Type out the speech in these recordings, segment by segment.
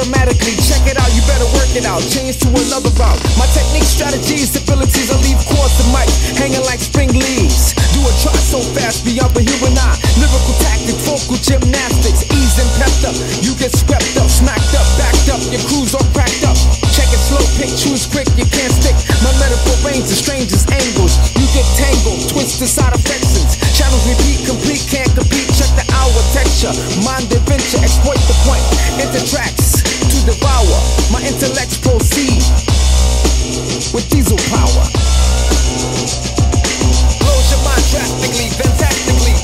automatically. Check it out, you better work it out. Change to another route. My technique, strategies, abilities, I leave course and mic hanging like spring leaves. Do a try so fast, beyond the human and I. Lyrical tactic, vocal gymnastics, ease and pepped up. You get swept up, smacked up, backed up. Your crews all cracked up. Check it slow, pick, choose quick, you can't stick. My metaphor range is strangers' angles. You get tangled, twist side affections. Channels repeat, complete, can't compete. Check the hour texture, mind adventure, exploit the point. Enter tracks to devour. My intellects proceed with diesel power. Blows your mind drastically, fantastically.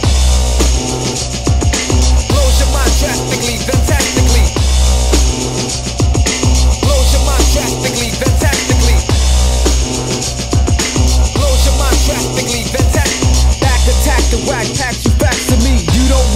Blows your mind drastically, fantastically. Blows your mind drastically, fantastically. Blows your mind drastically, fantastic. Back attack the whack, pack you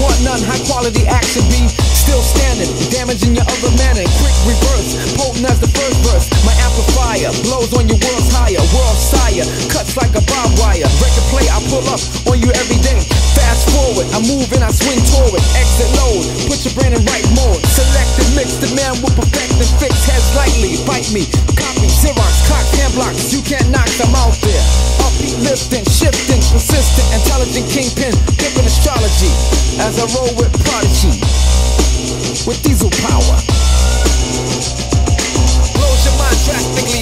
want none, high quality action be still standing, damaging your other man in quick reverse, potent as the first verse. My amplifier blows on your world's higher, world sire, cuts like a barbed wire. Record play, I pull up on you every day. Fast forward, I move and I swing toward Exit load, put your brain in right mode. Select and mix, the man will perfect and fix heads lightly. Bite me, Xerox, clock, hand blocks. You can't knock them out there. Upbeat, lifting, shifting, persistent, intelligent kingpin, different astrology. As I roll with prodigy with diesel power. Blows your mind drastically,